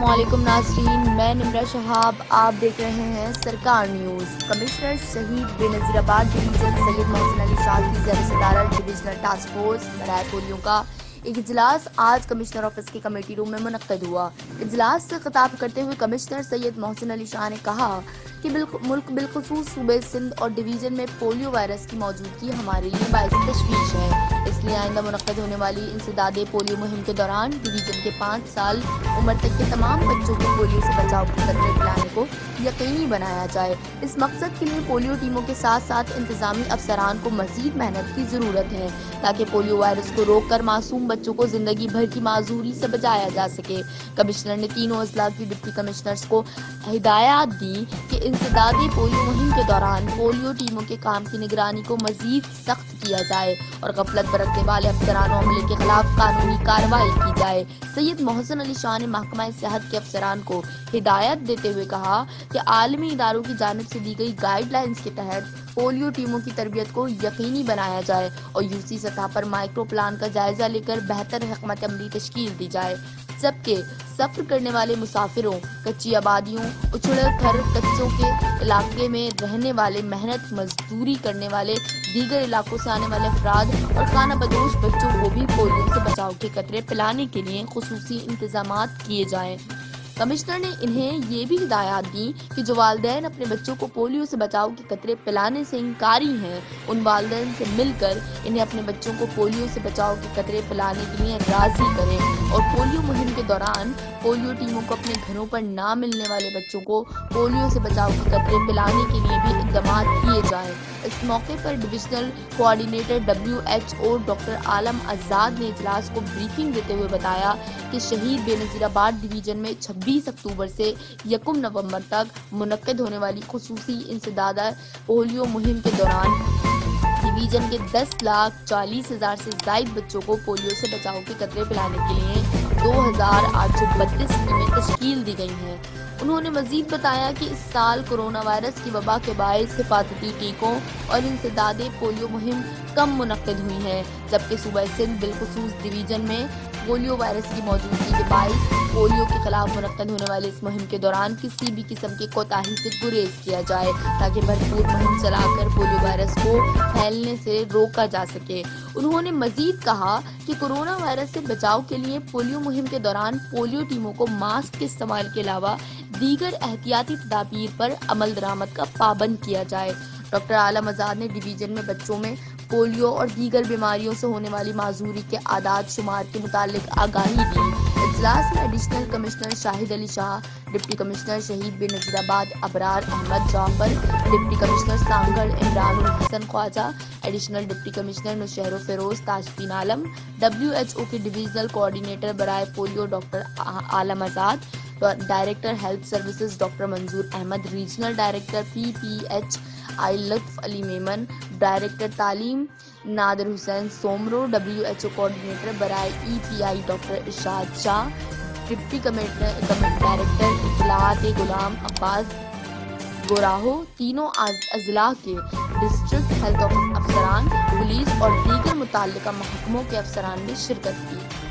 वालेकुम नाजरीन मैं निमरा शहाब, आप देख रहे हैं सरकार news. Commissioner Shaheed Benazirabad division Syed Mohsin Ali Shah की जर सदारत डिवीज़नल टास्क फोर्स बराए पोलियो का एक इजलास, आज कमिश्नर ऑफ़िस के कमेटी रूम में मुनद हुआ। इजलास से खिताब करते हुए कमिश्नर सैयद मोहसिन अली शाह ने कहा कि मुल्क बिलखसूस सूबे सिंध और डिवीज़न में पोलियो वायरस की मौजूदगी हमारे लिए बायस तशवीश है। इसलिए आइंदा मुनद होने वाली इंसदाद पोलियो मुहिम के दौरान डिवीज़न के पाँच साल उम्र तक के तमाम बच्चों को पोलियो से बचाव की कदरें पिलाने को यकीनी बनाया जाए। इस मकसद के लिए पोलियो टीमों के साथ साथ इंतजामी अफसरान को मजीद मेहनत की ज़रूरत है, ताकि पोलियो वायरस को रोक कर मासूम बच्चों को ज़िंदगी भर की माजूरी से बचाया जा सके। कमिश्नर ने तीनों अजला की डिप्टी कमिश्नर्स को हिदायत दी कि इंसदादी पोलियो मुहिम के दौरान पोलियो टीमों के काम की निगरानी को मजीद सख्त किया जाए और गफलत बरतने वाले अफसरान अमले के खिलाफ कानूनी कार्रवाई की जाए। सैयद मोहसिन अली शाह ने महकमा सेहत के अफसरान को हिदायत देते हुए कहा कि आलमी इदारों की जानब से दी गई गाइडलाइंस के तहत पोलियो टीमों की तरबियत को यकीनी बनाया जाए और यूसी सतह पर माइक्रो प्लान का जायजा लेकर बेहतर हमत अमली तश्कील दी जाए। जबकि सफ़र करने वाले मुसाफिरों, कच्ची आबादियों उछड़ थर कच्चों के इलाके में रहने वाले मेहनत, मजदूरी करने वाले, दीगर इलाकों से आने वाले अफराद और खाना बदोश बच्चों को भी पोलियो से बचाव के कतरे पिलाने के लिए खसूसी इंतज़ाम किए जाएँ। कमिश्नर ने इन्हें ये भी हिदायत दी कि जो वालदेन अपने बच्चों को पोलियो से बचाव के कतरे पिलाने से इनकारी हैं, उन वालदेन से मिलकर इन्हें अपने बच्चों को पोलियो से बचाव के कतरे पिलाने के लिए राज़ी करें और पोलियो मुहिम के दौरान पोलियो टीमों को अपने घरों पर ना मिलने वाले बच्चों को पोलियो से बचाव के कतरे पिलाने के लिए भी इकदाम किए जाएँ। इस मौके पर divisional coordinator W H O doctor Alam Azad ने इजलास को ब्रीफिंग देते हुए बताया कि शहीद बेनजीराबाद डिवीज़न में 26 अक्टूबर से यकुम नवंबर तक मुनद होने वाली खसूसी इंसदादा पोलियो मुहिम के दौरान डिवीज़न के 10 लाख चालीस हज़ार से जायद बच्चों को पोलियो से बचाव के कतरे पिलाने के लिए दो हज़ार आठ सौ बत्तीस टीमें तश्कील दी गई हैं। उन्होंने मजीद बताया कि इस साल कोरोना वायरस की वबा के बायस हिफाजती टीकों और इंसदादे पोलियो मुहिम कम मुनद हुई है, जबकि सूबह सिंध बिलखसूस डिवीज़न में पोलियो वायरस की मौजूदगी के बायस पोलियो के खिलाफ मुनद होने वाले इस मुहिम के दौरान किसी भी किस्म की कोताही से गुरेज किया जाए, ताकि भरपूर मुहिम चलाकर पोलियो वायरस को फैलने से रोका जा सके। उन्होंने मजीद कहा कि कोरोना वायरस से बचाव के लिए पोलियो मुहिम के दौरान पोलियो टीमों को मास्क के इस्तेमाल के अलावा दीगर एहतियाती तदाबीर पर अमल दरामद का पाबंद किया जाए। डॉक्टर आलम आज़ाद ने डिवीज़न में बच्चों में पोलियो और दीगर बीमारियों से होने वाली माजूरी के आदाद शुमार के मुतालिक आगाही दी इजलास में additional commissioner Shahid Ali Shah, deputy commissioner Shaheed bin Nazirabad, Abrar Ahmed Jafar deputy commissioner Samgarh Imran Hasan Khwaja additional deputy commissioner Naushahro Feroze, Tajdin Alam W H O के डिविजनल कोऑर्डिनेटर बराए polio doctor Alam Azad director health services doctor Manzoor Ahmed regional director P P H I Lutf Ali Memon director तालीम Nadir Hussain Soomro W H O coordinator बराए E P I doctor Ishad Shah deputy commissioner director इतलात Ghulam Abbas गोराहो तीनों अजला के district health अफसरान police और दीगर मुतल महकमों के अफसरान ने शिरकत की।